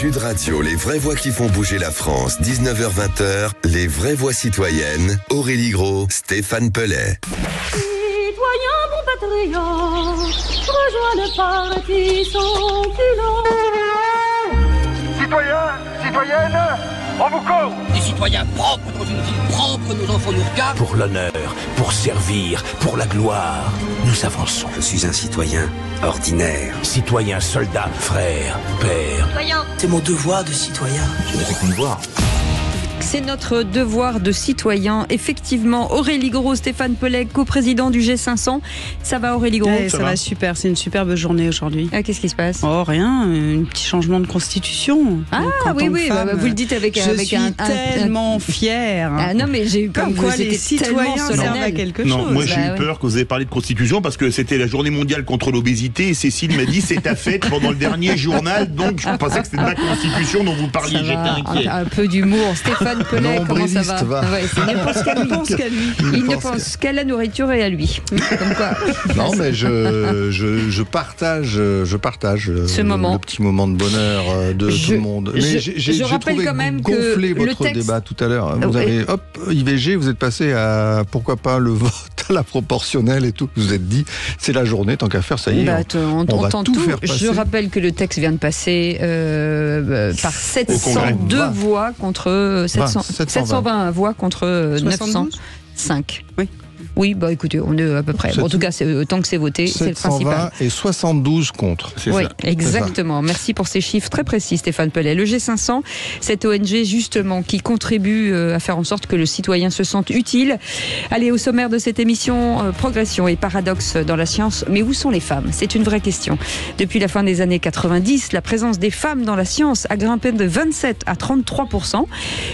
Sud Radio, les vraies voix qui font bouger la France, 19h-20h, les vraies voix citoyennes, Aurélie Gros, Stéphane Pellet. Citoyens, bon patriotes, rejoins le parti sans culot. Citoyens, citoyennes, on vous court Des citoyens propres dans une ville propre, nos enfants nous regardent. Pour l'honneur, pour servir, pour la gloire, nous avançons. Je suis un citoyen ordinaire. Citoyen, soldat, frère, père. C'est mon devoir de citoyen. Je vais me voir. C'est notre devoir de citoyen. Effectivement, Aurélie Gros, Stéphane Pellet, coprésident du G500. Ça va Aurélie Gros Ouais, ça, va. super, c'est une superbe journée aujourd'hui. Ah, Qu'est-ce qui se passe? Oh rien, un petit changement de constitution. Ah Donc, oui, oui, femme, bah, vous le dites avec, je avec suis un, un- tellement fière. Ah, non, mais j'ai eu Comme comme quoi vous les étiez citoyens tellement servent à quelque Non, chose. moi j'ai bah eu ouais. peur que vous ayez parlé de constitution parce que c'était la journée mondiale contre l'obésité et Cécile m'a dit c'est ta fête pendant le dernier journal donc je pensais que c'était de la constitution dont vous parliez, j'étais inquiet. un, un peu d'humour. Stéphane Pellet, comment ça va, va. Ouais, Il ne pense qu'à lui. Il ne pense qu'à la nourriture et à lui. Comme quoi. Non, mais je, je, je partage, je partage euh, Ce le, moment. le petit moment de bonheur euh, de Je- tout le monde. Mais je rappelle trouvé quand même que gonflé le votre texte- débat tout à l'heure. Vous avez, hop, IVG, vous êtes passé à pourquoi pas le vote la proportionnelle et tout. Vous vous êtes dit, c'est la journée, tant qu'à faire, ça y est. Bah, on- on, on va entend tout tout. faire Je passer. rappelle que le texte vient de passer euh, euh, par 702 Congrès. voix contre euh, 700 720. 720 voix contre euh, 72? 905. Oui. Oui, bah écoutez, on est à peu près. Bon, en tout cas, c'est, euh, tant que c'est voté, c'est le principal. 720 et 72 contre. Oui, ça. exactement. Merci pour ces chiffres très précis, Stéphane Pellet. Le G500, cette ONG justement qui contribue euh, à faire en sorte que le citoyen se sente utile. Allez, au sommaire de cette émission, euh, progression et paradoxe dans la science. Mais où sont les femmes? C'est une vraie question. Depuis la fin des années 90, la présence des femmes dans la science a grimpé de 27 à 33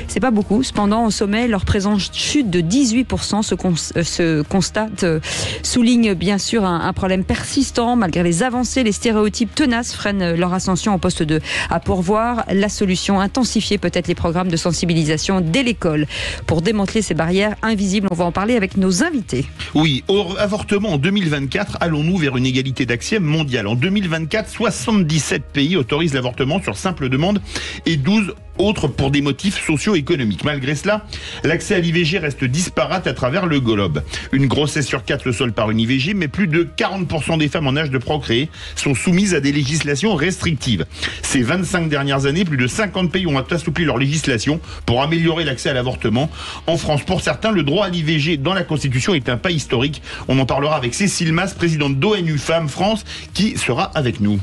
C'est pas beaucoup. Cependant, au sommet, leur présence chute de 18 Ce, cons- euh, ce constat euh, souligne bien sûr un, un problème persistant malgré les avancées, les stéréotypes tenaces freinent leur ascension au poste de à pourvoir. La solution intensifier peut-être les programmes de sensibilisation dès l'école pour démanteler ces barrières invisibles. On va en parler avec nos invités. Oui, au avortement en 2024, allons-nous vers une égalité d'accès mondiale? En 2024, 77 pays autorisent l'avortement sur simple demande et 12 autres pour des motifs socio-économiques. Malgré cela, l'accès à l'IVG reste disparate à travers le globe. Une grossesse sur quatre le sol par une IVG, mais plus de 40% des femmes en âge de procréer sont soumises à des législations restrictives. Ces 25 dernières années, plus de 50 pays ont assoupli leur législation pour améliorer l'accès à l'avortement. En France, pour certains, le droit à l'IVG dans la Constitution est un pas historique. On en parlera avec Cécile Masse, présidente d'ONU Femmes France, qui sera avec nous.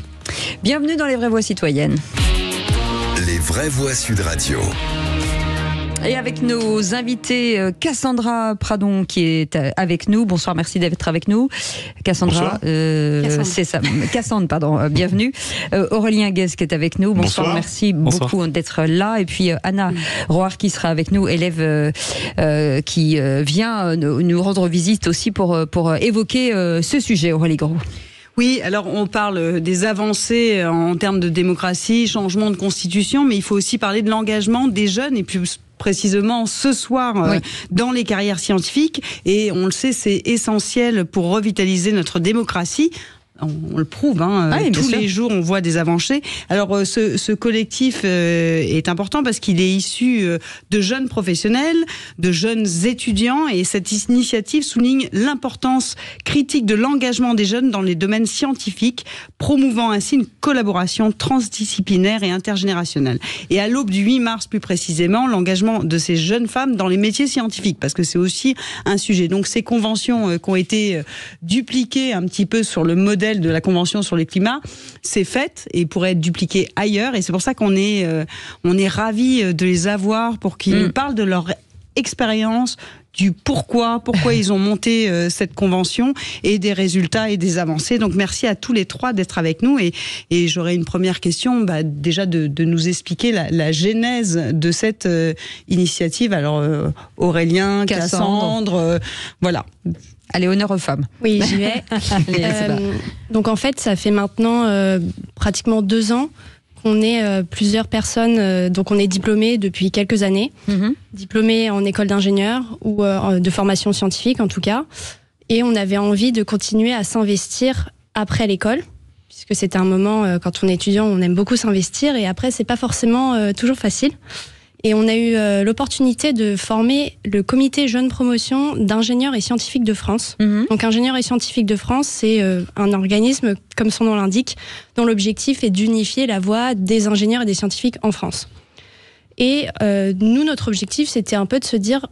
Bienvenue dans les vraies voix citoyennes. Vraies voix Sud Radio. Et avec nos invités, euh, Cassandra Pradon qui est euh, avec nous. Bonsoir, merci d'être avec nous. Cassandra, Bonsoir. euh, c'est ça. Cassandre, pardon, euh, bienvenue. Euh, Aurélien Guez qui est avec nous. Bonsoir, Bonsoir. merci beaucoup d'être là. Et puis euh, Anna Roar qui sera avec nous, élève euh, euh, qui euh, vient nous nous rendre visite aussi pour, pour évoquer euh, ce sujet, Aurélie Gros. Oui, alors on parle des avancées en termes de démocratie, changement de constitution, mais il faut aussi parler de l'engagement des jeunes et plus précisément ce soir euh, dans les carrières scientifiques. Et on le sait, c'est essentiel pour revitaliser notre démocratie. On, on le prouve, hein, bien tous les jours on voit des avancées. Alors euh, ce, ce collectif euh, est important parce qu'il est issu euh, de jeunes professionnels, de jeunes étudiants et cette initiative souligne l'importance critique de l'engagement des jeunes dans les domaines scientifiques, promouvant ainsi une collaboration transdisciplinaire et intergénérationnelle. Et à l'aube du 8 mars plus précisément, l'engagement de ces jeunes femmes dans les métiers scientifiques, parce que c'est aussi un sujet. Donc ces conventions euh, qui ont été euh, dupliquées un petit peu sur le modèle de la convention sur le climat, c'est fait et pourrait être dupliqué ailleurs. Et c'est pour ça qu'on est, euh, on est ravis de les avoir pour qu'ils Mm. nous parlent de leur expérience du pourquoi, pourquoi ils ont monté euh, cette convention et des résultats et des avancées. Donc merci à tous les trois d'être avec nous et, et j'aurais une première question, bah, déjà de, de nous expliquer la, la genèse de cette euh, initiative. Alors euh, Aurélien, Cassandre. Cassandre, euh, voilà. Allez, honneur aux femmes. Oui, j'y vais. Allez, Euh, donc en fait, ça fait maintenant euh, pratiquement deux ans qu'on est euh, plusieurs personnes, euh, donc on est diplômés depuis quelques années, Mhm. diplômés en école d'ingénieur ou euh, de formation scientifique en tout cas, et on avait envie de continuer à s'investir après l'école, puisque c'était un moment, euh, quand on est étudiant, on aime beaucoup s'investir, et après, c'est pas forcément euh, toujours facile. Et on a eu euh, l'opportunité de former le comité Jeunes Promotion d'ingénieurs et scientifiques de France. Mhm. Donc, ingénieurs et scientifiques de France, c'est euh, un organisme, comme son nom l'indique, dont l'objectif est d'unifier la voix des ingénieurs et des scientifiques en France. Et euh, nous, notre objectif, c'était un peu de se dire,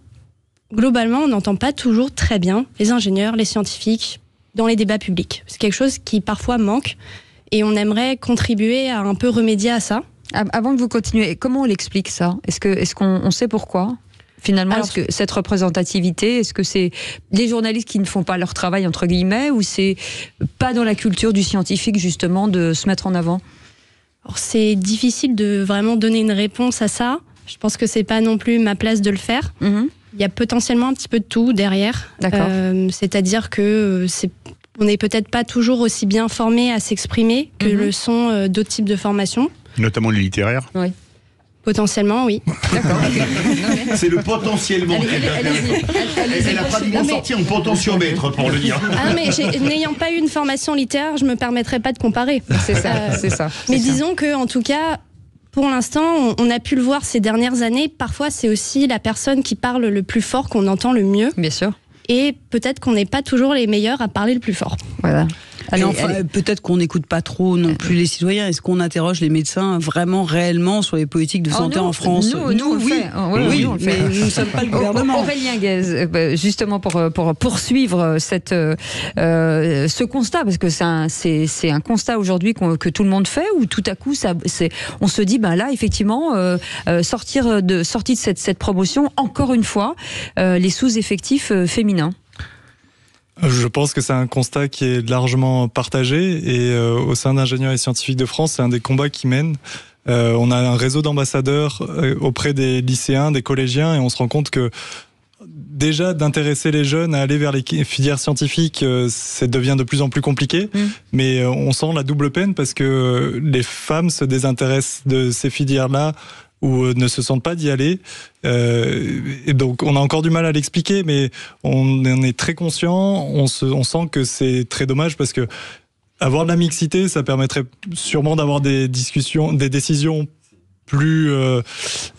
globalement, on n'entend pas toujours très bien les ingénieurs, les scientifiques dans les débats publics. C'est quelque chose qui parfois manque et on aimerait contribuer à un peu remédier à ça. Av- Avant que vous continuiez, comment on l'explique ça? Est-ce que est-ce qu'on on sait pourquoi? Finalement, Alors, est-ce que cette représentativité, est-ce que c'est les journalistes qui ne font pas leur travail entre guillemets, ou c'est pas dans la culture du scientifique justement de se mettre en avant? Alors, C'est difficile de vraiment donner une réponse à ça. Je pense que c'est pas non plus ma place de le faire. Mhm. Il y a potentiellement un petit peu de tout derrière. D'accord. Euh, C'est-à-dire que euh, c'est on n'est peut-être pas toujours aussi bien formé à s'exprimer que Mhm. le sont euh, d'autres types de formations. Notamment les littéraires. Potentiellement, oui. D'accord. C'est le potentiellement. Allez, allez. Allez-y, Elle a pratiquement mais- sorti en potentiomètre pour le dire. Ah non, mais j'ai- n'ayant pas eu une formation littéraire, je me permettrais pas de comparer. C'est ça, Euh, c'est ça. Mais c'est ça. disons que, en tout cas, pour l'instant, on, on a pu le voir ces dernières années. Parfois, c'est aussi la personne qui parle le plus fort qu'on entend le mieux. Bien sûr. Et peut-être qu'on n'est pas toujours les meilleurs à parler le plus fort. Voilà. Enfin, allez. peut-être qu'on n'écoute pas trop non plus les citoyens. Est-ce qu'on interroge les médecins vraiment réellement sur les politiques de Oh, santé nous, en France Nous, oui. Oh, oui, Oui, mais nous ne sommes pas le gouvernement. Aurélien Guez, euh, bah, justement pour, euh, pour poursuivre cette, euh, euh, ce constat, parce que c'est un, c'est, c'est un constat aujourd'hui que tout le monde fait, où tout à coup, ça, c'est, on se dit, ben là, effectivement, euh, euh, sortir de, sortie de cette, cette promotion, encore une fois, euh, les sous-effectifs euh, féminins. Je pense que c'est un constat qui est largement partagé et euh, au sein d'ingénieurs et scientifiques de France, c'est un des combats qui mènent. Euh, on a un réseau d'ambassadeurs euh, auprès des lycéens, des collégiens et on se rend compte que déjà d'intéresser les jeunes à aller vers les filières scientifiques, ça devient de plus en plus compliqué. Mm. Mais on sent la double peine parce que les femmes se désintéressent de ces filières-là ou euh, ne se sentent pas d'y aller. Euh, et donc on a encore du mal à l'expliquer, mais on en est très conscient. On, se, on sent que c'est très dommage parce que avoir de la mixité, ça permettrait sûrement d'avoir des discussions, des décisions plus euh,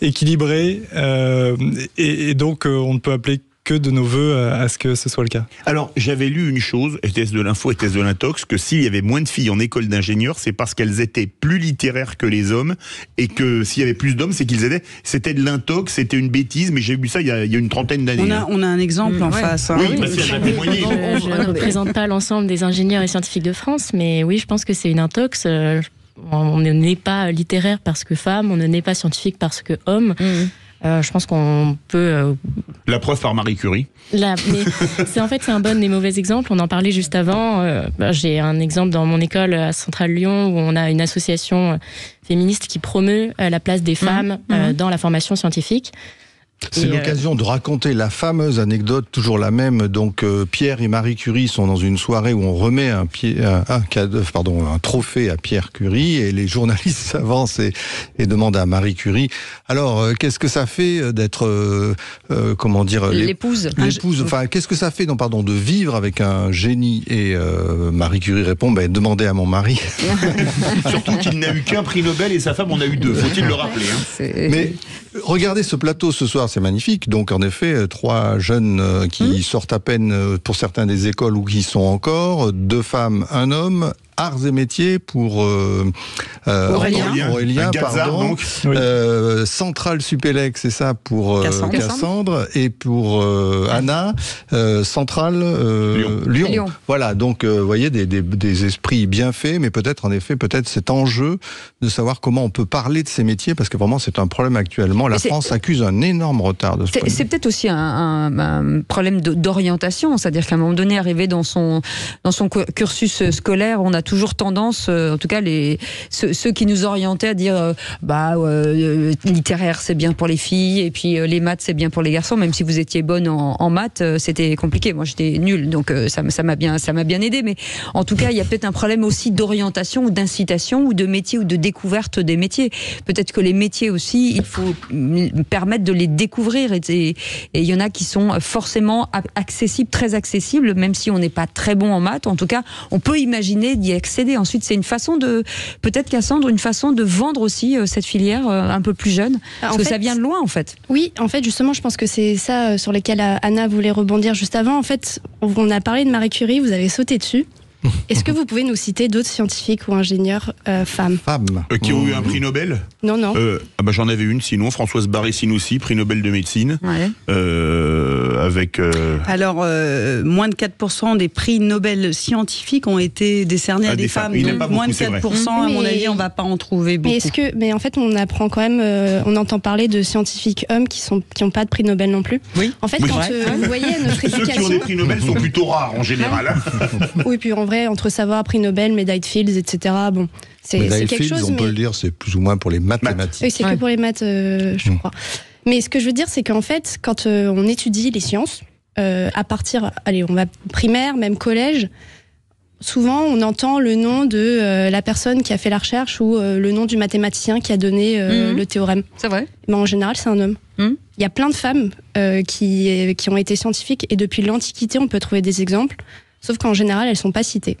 équilibrées. et, et donc on ne peut appeler que de nos voeux à, à ce que ce soit le cas. Alors, j'avais lu une chose, était-ce de l'info, était-ce de l'intox, que s'il y avait moins de filles en école d'ingénieurs, c'est parce qu'elles étaient plus littéraires que les hommes, et que s'il y avait plus d'hommes, c'est qu'ils étaient, c'était de l'intox, c'était une bêtise, mais j'ai vu ça il y a, il y a une trentaine d'années. On a, on a un exemple Mmh, en ouais. face. hein. Oui, parce qu'elle a témoigné. Je ne représente pas l'ensemble des ingénieurs et scientifiques de France, mais oui, je pense que c'est une intox. Euh, On ne naît pas littéraire parce que femme, on ne naît pas scientifique parce que homme. Mhm. Euh, je pense qu'on peut. euh, La preuve par Marie Curie. c'est en fait c'est un bon et mauvais exemple. On en parlait juste avant. Euh, bah, J'ai un exemple dans mon école à Centrale Lyon où on a une association féministe qui promeut la place des femmes euh, dans la formation scientifique. C'est euh, l'occasion de raconter la fameuse anecdote, toujours la même. Donc euh, Pierre et Marie Curie sont dans une soirée où on remet un, pied, un, un cadeau, pardon, un trophée à Pierre Curie et les journalistes s'avancent et, et demandent à Marie Curie. Alors euh, qu'est-ce que ça fait d'être, euh, euh, comment dire, l'ép- L'épouse. L'épouse, enfin, qu'est-ce que ça fait, non, pardon, de vivre avec un génie Et euh, Marie Curie répond, ben, demandez à mon mari. Surtout qu'il n'a eu qu'un prix Nobel et sa femme en a eu deux, faut-il le rappeler. hein. C'est- Mais regardez ce plateau ce soir, c'est magnifique. Donc en effet, euh, trois jeunes euh, qui Mmh. sortent à peine euh, pour certains des écoles ou qui sont encore, deux femmes, un homme. Arts et métiers pour euh, euh, Aurélien. Aurélien, Gazard, pardon. donc. Oui. Euh, Centrale Supélec, c'est ça pour euh, Cassandre. Cassandre. et pour euh, Anna, euh, Centrale euh, Lyon. Lyon. Voilà, donc euh, vous voyez des, des, des esprits bien faits, mais peut-être en effet peut-être cet enjeu de savoir comment on peut parler de ces métiers parce que vraiment c'est un problème actuellement. La France accuse un énorme retard de ce C'est peut-être aussi un, un- un problème d'orientation, c'est-à-dire qu'à un moment donné, arrivé dans son dans son cu- cursus scolaire, on a toujours tendance, euh, en tout cas les ceux, qui nous orientaient à dire euh, bah euh, littéraire c'est bien pour les filles et puis les maths c'est bien pour les garçons, même si vous étiez bonne en, maths, c'était compliqué. Moi j'étais nulle, donc ça m'a bien ça m'a bien aidé, mais en tout cas il y a peut-être un problème aussi d'orientation ou d'incitation ou de métier ou de découverte des métiers. Peut-être que les métiers aussi, il faut mm, permettre de les découvrir et il y en a qui sont forcément accessibles, très accessibles, même si on n'est pas très bon en maths. En tout cas, on peut imaginer d'y y accéder. Ensuite, c'est une façon de, peut-être Cassandre, une façon de vendre aussi euh, cette filière euh, un peu plus jeune. Parce En que fait- ça vient de loin, en fait. Oui, en fait, justement, je pense que c'est ça euh, sur lequel Anna voulait rebondir juste avant. En fait, on a parlé de Marie Curie, vous avez sauté dessus. Est-ce que vous pouvez nous citer d'autres scientifiques ou ingénieurs euh, femmes Femmes. Euh, qui ont eu un prix Nobel Non, non. Euh, ah bah, J'en avais une sinon, Françoise Barré-Sinoussi, prix Nobel de médecine, Ouais. euh, avec... euh, Alors, euh, moins de 4% des prix Nobel scientifiques ont été décernés Ah, à des, des femmes. femmes. Donc, moins de c'est vrai. 4%, à mon avis, on va pas en trouver beaucoup. Mais est-ce que, mais en fait, on apprend quand même, euh, on entend parler de scientifiques hommes qui sont, qui n'ont pas de prix Nobel non plus. Oui. En fait, Oui. quand euh, vous voyez notre Ceux qui ont éducation, des prix Nobel sont plutôt rares en général. hein. oui, puis en vrai, entre savoir prix Nobel, médaille de Fields, etc. Bon, c'est quelque Fields, chose, on peut le dire, c'est plus ou moins pour les mathématiques. Oui, c'est Ouais. que pour les maths, euh, je Mm. crois. Mais ce que je veux dire, c'est qu'en fait, quand euh, on étudie les sciences, euh, à partir, allez, on va primaire, même collège, souvent on entend le nom de euh, la personne qui a fait la recherche ou euh, le nom du mathématicien qui a donné euh, Mhm. le théorème. C'est vrai. Mais en général, c'est un homme. Mhm. Il y a plein de femmes euh, qui, qui ont été scientifiques et depuis l'Antiquité, on peut trouver des exemples, sauf qu'en général, elles sont pas citées.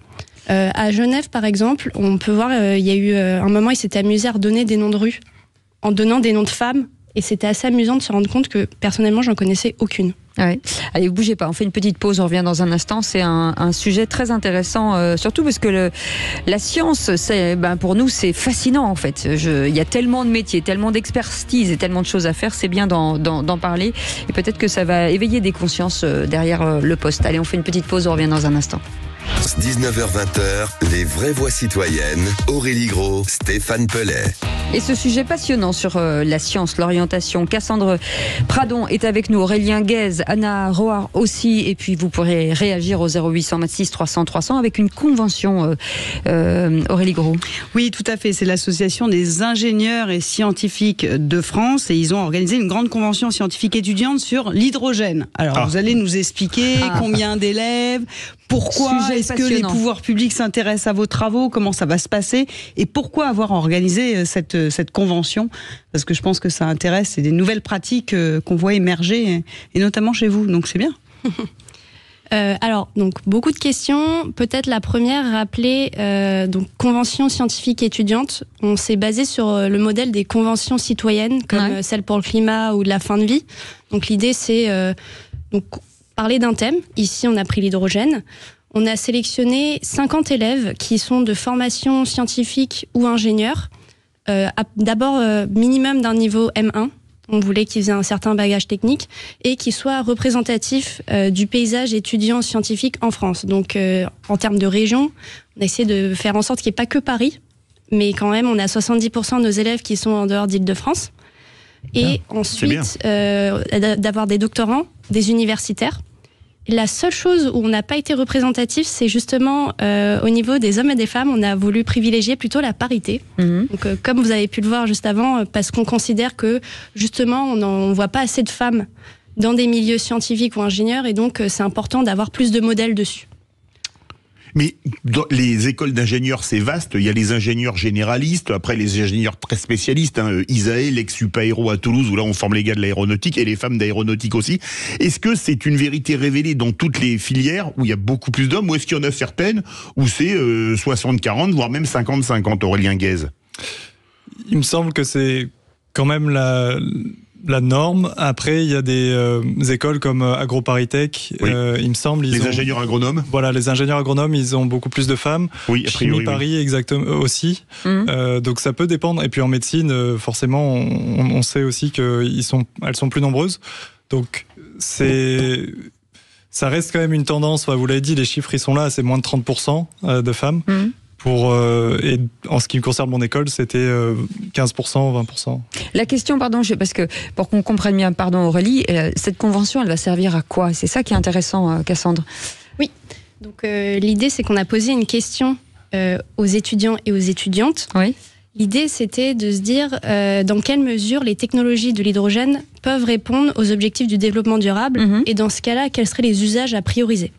Euh, à Genève, par exemple, on peut voir, euh, il y a eu euh, un moment, ils s'étaient amusés à redonner des noms de rues en donnant des noms de femmes. Et c'était assez amusant de se rendre compte que personnellement, j'en connaissais aucune. Ouais. Allez, bougez pas, on fait une petite pause, on revient dans un instant. C'est un, un sujet très intéressant, euh, surtout parce que le, la science, ben, pour nous, c'est fascinant en fait. Il y a tellement de métiers, tellement d'expertise et tellement de choses à faire, c'est bien d'en parler. Et peut-être que ça va éveiller des consciences euh, derrière euh, le poste. Allez, on fait une petite pause, on revient dans un instant. 19h20, les vraies voix citoyennes. Aurélie Gros, Stéphane Pellet. Et ce sujet passionnant sur euh, la science, l'orientation, Cassandre Pradon est avec nous, Aurélien Guez, Anna Roar aussi, et puis vous pourrez réagir au 0826 300 300 avec une convention, euh, euh, Aurélie Gros. Oui, tout à fait. C'est l'association des ingénieurs et scientifiques de France et ils ont organisé une grande convention scientifique étudiante sur l'hydrogène. Alors, Ah. vous allez nous expliquer Ah. combien d'élèves, pourquoi est-ce que les pouvoirs publics s'intéressent à vos travaux, comment ça va se passer? Et pourquoi avoir organisé euh, cette, euh, cette convention? Parce que je pense que ça intéresse, c'est des nouvelles pratiques euh, qu'on voit émerger et notamment chez vous. Donc, c'est bien. Euh, alors, donc beaucoup de questions. Peut-être la première, rappeler euh, donc convention scientifique étudiante. On s'est basé sur le modèle des conventions citoyennes, comme Ouais. celle pour le climat ou de la fin de vie. Donc l'idée, c'est euh, donc parler d'un thème. Ici, on a pris l'hydrogène. On a sélectionné 50 élèves qui sont de formation scientifique ou ingénieur. Euh, D'abord, euh, minimum d'un niveau M1. On voulait qu'ils aient un certain bagage technique et qu'ils soient représentatifs euh, du paysage étudiant scientifique en France. Donc, en termes de région, on a essayé de faire en sorte qu'il n'y ait pas que Paris, mais quand même, on a 70% de nos élèves qui sont en dehors d'Île-de-France. Et bien. ensuite, euh, d'a- d'avoir des doctorants, des universitaires. La seule chose où on n'a pas été représentatif, c'est justement euh, au niveau des hommes et des femmes, on a voulu privilégier plutôt la parité. Mhm. Donc, euh, comme vous avez pu le voir juste avant, parce qu'on considère que justement, on ne voit pas assez de femmes dans des milieux scientifiques ou ingénieurs, et donc euh, c'est important d'avoir plus de modèles dessus. Mais les écoles d'ingénieurs, c'est vaste. Il y a les ingénieurs généralistes, après les ingénieurs très spécialistes. Hein, Isae, l'ex-Upaéro à Toulouse, où là on forme les gars de l'aéronautique et les femmes d'aéronautique aussi. Est-ce que c'est une vérité révélée dans toutes les filières où il y a beaucoup plus d'hommes, ou est-ce qu'il y en a certaines où c'est euh, 60-40, voire même 50-50, Aurélien Guez Il me semble que c'est quand même la, la norme. Après, il y a des euh, écoles comme euh, AgroParisTech, Oui. euh, il me semble. Ils Les ont- ingénieurs agronomes Voilà, les ingénieurs agronomes, ils ont beaucoup plus de femmes. Oui, a Chimie priori. oui. Paris, exactement aussi. Euh, donc ça peut dépendre. Et puis en médecine, forcément, on, on sait aussi qu'elles sont, elles sont plus nombreuses. Donc c'est, ça reste quand même une tendance. Vous l'avez dit, les chiffres ils sont là. C'est moins de 30% euh, de femmes. Mhm. Pour euh, et en ce qui me concerne mon école, c'était euh, 15%, 20%. La question, pardon, je- parce que pour qu'on comprenne bien, pardon Aurélie, euh, cette convention, elle va servir à quoi? C'est ça qui est intéressant, euh, Cassandre. Donc euh, l'idée, c'est qu'on a posé une question euh, aux étudiants et aux étudiantes. Oui. L'idée, c'était de se dire euh, dans quelle mesure les technologies de l'hydrogène peuvent répondre aux objectifs du développement durable Mhm. et dans ce cas-là, quels seraient les usages à prioriser.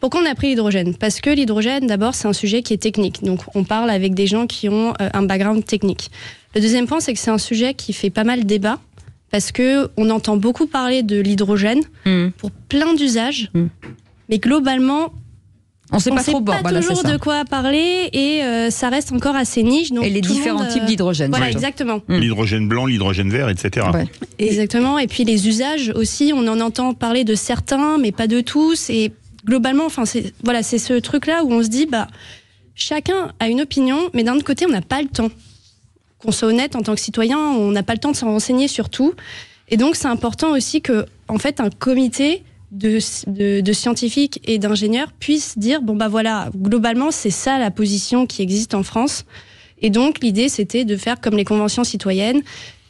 Pourquoi on a pris l'hydrogène? Parce que l'hydrogène, d'abord, c'est un sujet qui est technique. Donc, on parle avec des gens qui ont euh, un background technique. Le deuxième point, c'est que c'est un sujet qui fait pas mal débat parce que on entend beaucoup parler de l'hydrogène Mhm. pour plein d'usages, Mm. mais globalement, On sait on pas sait trop pas toujours de quoi parler et euh, ça reste encore assez niche. Donc Et les différents monde, euh, types d'hydrogène, Voilà, exactement. L'hydrogène blanc, l'hydrogène vert, etc. Exactement. Et puis les usages aussi, on en entend parler de certains, mais pas de tous. Et globalement, enfin, c'est voilà, c'est ce truc-là où on se dit, bah, chacun a une opinion, mais d'un autre côté, on n'a pas le temps. Qu'on soit honnête en tant que citoyen, on n'a pas le temps de s'en renseigner sur tout. Et donc, c'est important aussi que, en fait, un comité de, de, scientifiques et d'ingénieurs puisse dire, bon, bah voilà, globalement, c'est ça la position qui existe en France. Et donc, l'idée, c'était de faire comme les conventions citoyennes,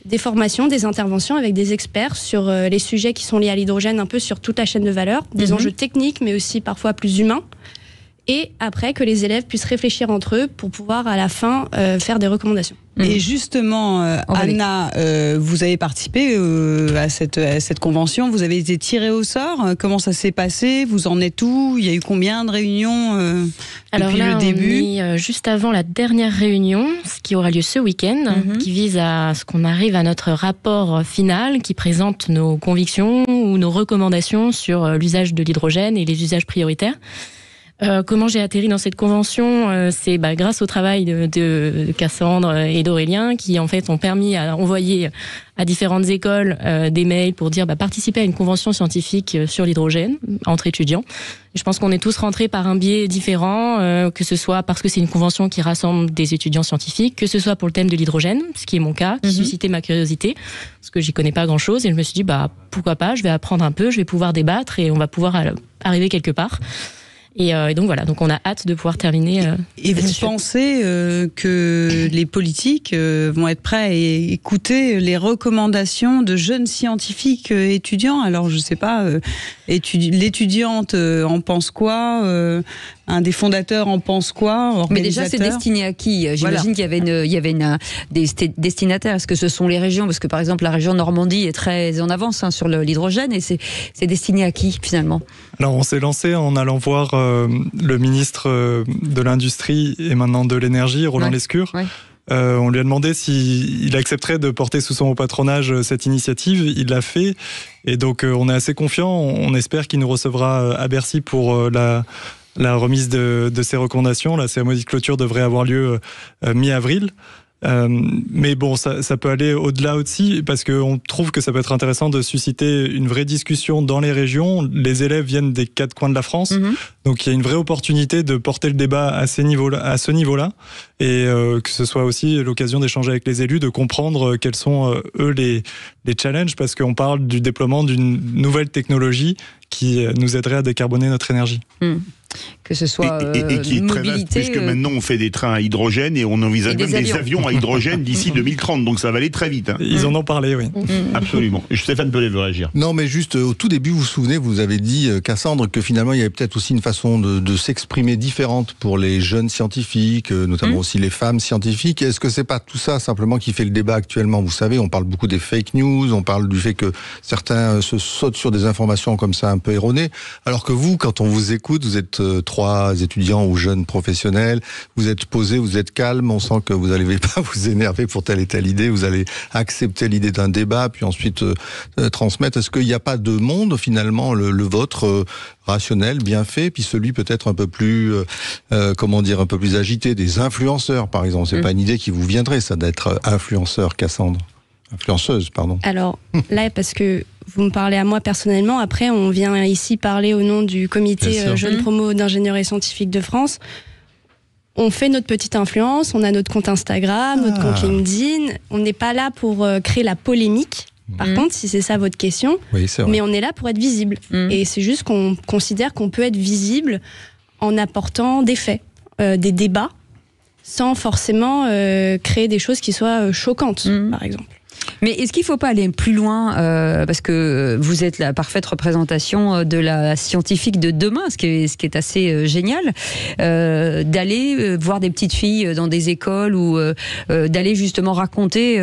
des formations, des interventions avec des experts sur euh, les sujets qui sont liés à l'hydrogène, un peu sur toute la chaîne de valeur, des Mhm. enjeux techniques, mais aussi parfois plus humains. Et après, que les élèves puissent réfléchir entre eux pour pouvoir, à la fin, euh, faire des recommandations. Et justement, euh, Anna, euh, vous avez participé euh, à, cette, à cette convention, vous avez été tirée au sort. Comment ça s'est passé? Vous en êtes où? Il y a eu combien de réunions euh, Alors depuis là, le début? on est euh, juste avant la dernière réunion, ce qui aura lieu ce week-end, Mhm. qui vise à ce qu'on arrive à notre rapport final qui présente nos convictions ou nos recommandations sur l'usage de l'hydrogène et les usages prioritaires. Euh, comment j'ai atterri dans cette convention Euh, C'est bah, grâce au travail de, de- de Cassandre et d'Aurélien qui en fait ont permis à envoyer à différentes écoles euh, des mails pour dire bah, participer à une convention scientifique euh, sur l'hydrogène entre étudiants. Je pense qu'on est tous rentrés par un biais différent, euh, que ce soit parce que c'est une convention qui rassemble des étudiants scientifiques, que ce soit pour le thème de l'hydrogène, ce qui est mon cas, qui suscitait ma curiosité, parce que j'y connais pas grand-chose, et je me suis dit bah pourquoi pas, je vais apprendre un peu, je vais pouvoir débattre et on va pouvoir euh, arriver quelque part. Et, euh, et donc voilà, donc on a hâte de pouvoir terminer. euh, Et vous pensez euh, que les politiques euh, vont être prêts à écouter les recommandations de jeunes scientifiques euh, étudiants? Alors, je ne sais pas, euh, étudi- l'étudiante euh, en pense quoi euh, Un des fondateurs en pense quoi Mais déjà, c'est destiné à qui? J'imagine Voilà. qu'il y avait, une, il y avait une, des st- destinataires. Est-ce que ce sont les régions? Parce que par exemple, la région Normandie est très en avance hein, sur l'hydrogène et c'est destiné à qui finalement? Alors on s'est lancé en allant voir euh, le ministre euh, de l'Industrie et maintenant de l'Énergie, Roland Ouais, Lescure. ouais. Euh, on lui a demandé s'il accepterait de porter sous son patronage cette initiative. Il l'a fait. Et donc euh, on est assez confiant. On, on espère qu'il nous recevra à Bercy pour euh, la, la remise de, de ses recommandations. La cérémonie de clôture devrait avoir lieu euh, mi-avril. Euh, mais bon, ça, ça peut aller au-delà aussi parce qu'on trouve que ça peut être intéressant de susciter une vraie discussion dans les régions. Les élèves viennent des quatre coins de la France, donc il y a une vraie opportunité de porter le débat à, ces niveaux à ce niveau-là et euh, que ce soit aussi l'occasion d'échanger avec les élus, de comprendre quels sont euh, eux les, les challenges parce qu'on parle du déploiement d'une nouvelle technologie qui nous aiderait à décarboner notre énergie. Que ce soit Et, et- et qui euh, est très vaste, mobilité. puisque euh, maintenant on fait des trains à hydrogène et on envisage Et des même des avions. à hydrogène d'ici 2030, donc ça va aller très vite. hein. Ils en ont parlé, oui. Absolument. Stéphane Pellet veut réagir. Non, mais juste euh, au tout début, vous vous souvenez, vous avez dit, Cassandre, que finalement, il y avait peut-être aussi une façon de, de s'exprimer différente pour les jeunes scientifiques, notamment Mmh. aussi les femmes scientifiques. Est-ce que c'est pas tout ça simplement qui fait le débat actuellement? Vous savez, on parle beaucoup des fake news, on parle du fait que certains se sautent sur des informations comme ça un peu erronées, alors que vous, quand on vous écoute, vous êtes trois étudiants ou jeunes professionnels, vous êtes posés, vous êtes calme, on sent que vous n'allez pas vous énerver pour telle et telle idée, vous allez accepter l'idée d'un débat, puis ensuite euh, euh, transmettre. Est-ce qu'il n'y a pas de monde finalement, le, le vôtre euh, rationnel, bien fait, puis celui peut-être un peu plus, euh, comment dire, un peu plus agité, des influenceurs par exemple? C'est Mm. pas une idée qui vous viendrait ça d'être influenceur, Cassandre, influenceuse, pardon. Alors là, parce que vous me parlez à moi personnellement, après on vient ici parler au nom du comité euh, Jeunes Mhm. Promo d'ingénieurs et scientifiques de France. On fait notre petite influence, on a notre compte Instagram, notre Ah. compte LinkedIn. On n'est pas là pour euh, créer la polémique. Par Mhm. contre, si c'est ça votre question, Oui, c'est vrai. mais on est là pour être visible. Mhm. Et c'est juste qu'on considère qu'on peut être visible en apportant des faits, euh, des débats, sans forcément euh, créer des choses qui soient choquantes, par exemple. Mais est-ce qu'il ne faut pas aller plus loin euh, Parce que vous êtes la parfaite représentation euh, de la scientifique de demain, ce qui est, ce qui est assez euh, génial, euh, d'aller euh, voir des petites filles dans des écoles ou d'aller justement raconter,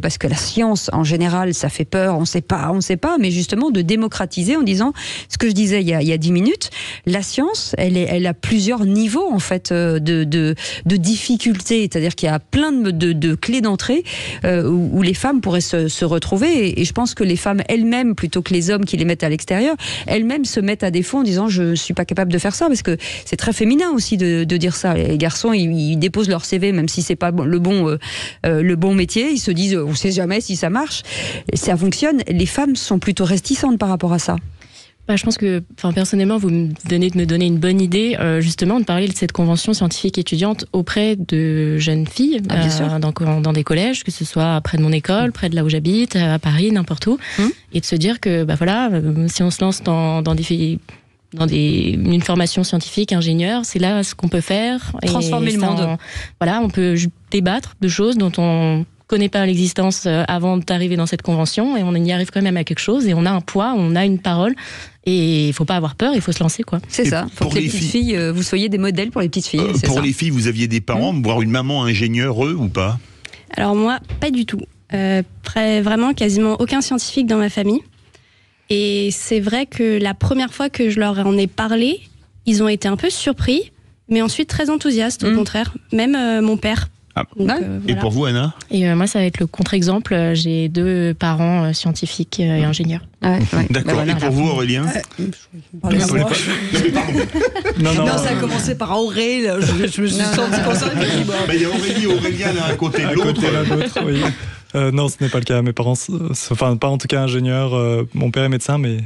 parce que la science en général, ça fait peur, on ne sait pas, on ne sait pas, mais justement de démocratiser en disant ce que je disais il y a, il y a 10 minutes, la science, elle, est, elle a plusieurs niveaux en fait de, de, de difficultés, c'est-à-dire qu'il y a plein de, de, clés d'entrée où les femmes pourraient se, retrouver. Et, je pense que les femmes elles-mêmes, plutôt que les hommes qui les mettent à l'extérieur, elles-mêmes se mettent à défaut en disant je suis pas capable de faire ça parce que c'est très féminin aussi de, dire ça. Les garçons, ils, déposent leur CV même si c'est pas le bon euh, euh, le bon métier, ils se disent on sait jamais si ça marche. Ça fonctionne. Les femmes sont plutôt réticentes par rapport à ça. Bah, je pense que, enfin, personnellement, vous me venez de me donner une bonne idée, euh, justement, de parler de cette convention scientifique étudiante auprès de jeunes filles, Ah, sûr. dans, dans des collèges, que ce soit près de mon école, près de là où j'habite, à Paris, n'importe où, Hum. et de se dire que, bah voilà, euh, si on se lance dans, dans des filles dans des, une formation scientifique, ingénieur, c'est là ce qu'on peut faire. Et Transformer le monde. on- voilà, on peut débattre de choses dont on connaît pas l'existence euh, avant d'arriver dans cette convention et on y arrive quand même à quelque chose et on a un poids, on a une parole et il faut pas avoir peur, il faut se lancer quoi. C'est ça. Faut pour que les, les petites filles, euh, vous soyez des modèles pour les petites filles. Euh, pour ça. les filles, vous aviez des parents, voire une maman ingénieure, eux ou pas? Alors moi, pas du tout. Euh, vraiment quasiment aucun scientifique dans ma famille. Et c'est vrai que la première fois que je leur en ai parlé, ils ont été un peu surpris, mais ensuite très enthousiastes, au contraire. Même euh, mon père. Ah. Donc, euh, Et pour vous, Anna Et euh, moi, ça va être le contre-exemple. Euh, J'ai deux parents euh, scientifiques euh, et ingénieurs. D'accord. voilà, Et pour vous, Aurélien Non, non, Non, ça a commencé par Auré, là, je, je me suis sentie concernée. Bah, Il y a Aurélie et Aurélien l'un à côté de l'autre. oui. Euh, non, ce n'est pas le cas. Mes parents, enfin, pas en tout cas ingénieur. euh, mon père est médecin, mais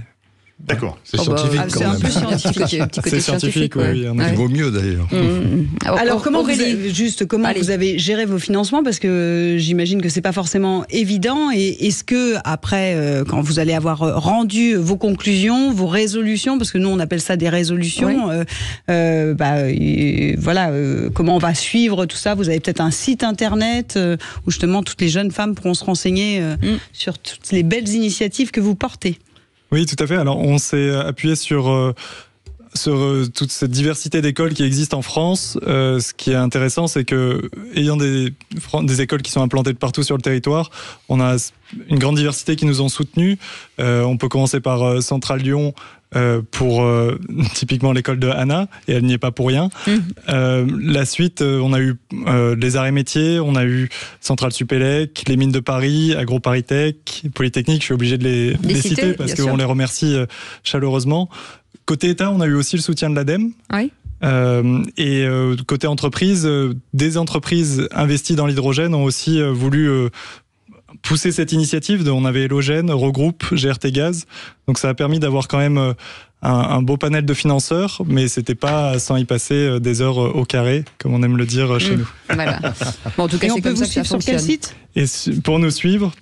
D'accord. C'est Oh, bah, scientifique ah, quand c'est un même. peu scientifique. c'est scientifique, oui, Ouais. Il vaut mieux d'ailleurs. Mmh. Alors comment vous Aurélie, avez, juste comment Allez. vous avez géré vos financements? Parce que j'imagine que c'est pas forcément évident et est-ce que après euh, quand vous allez avoir euh, rendu vos conclusions, vos résolutions parce que nous on appelle ça des résolutions euh, euh, bah euh, voilà euh, comment on va suivre tout ça? Vous avez peut-être un site internet euh, où justement toutes les jeunes femmes pourront se renseigner euh, Mm. sur toutes les belles initiatives que vous portez. Oui, tout à fait. Alors, on s'est appuyé sur, euh, euh, toute cette diversité d'écoles qui existent en France. Euh, ce qui est intéressant, c'est que, ayant des, écoles qui sont implantées de partout sur le territoire, on a une grande diversité qui nous ont soutenus. Euh, on peut commencer par euh, Centrale Lyon. Euh, pour euh, typiquement l'école de Anna, et elle n'y est pas pour rien. Euh, la suite, on a eu les et métiers, on a eu Centrale Supélec, les mines de Paris, Agro Paritech, Polytechnique, je suis obligé de les, Les les citer, citer parce qu'on les remercie chaleureusement. Côté État, on a eu aussi le soutien de l'ADEME. Oui. Euh, et euh, côté entreprise, euh, des entreprises investies dans l'hydrogène ont aussi voulu pousser cette initiative. De, on avait Helogène, Regroupe, GRT Gaz. Donc ça a permis d'avoir quand même euh, un, un beau panel de financeurs, mais c'était pas sans y passer euh, des heures euh, au carré, comme on aime le dire chez Mm. nous. Voilà. Bon, en tout cas, Et on peut comme vous ça que ça suivre sur quel site? Et pour nous suivre,